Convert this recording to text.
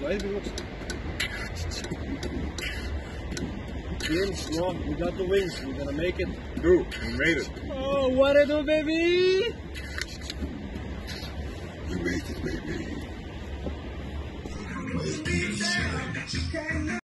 Team Snow, we got the wings. We're gonna make it. Do. We made it. Oh, what it do, baby? We made it, baby.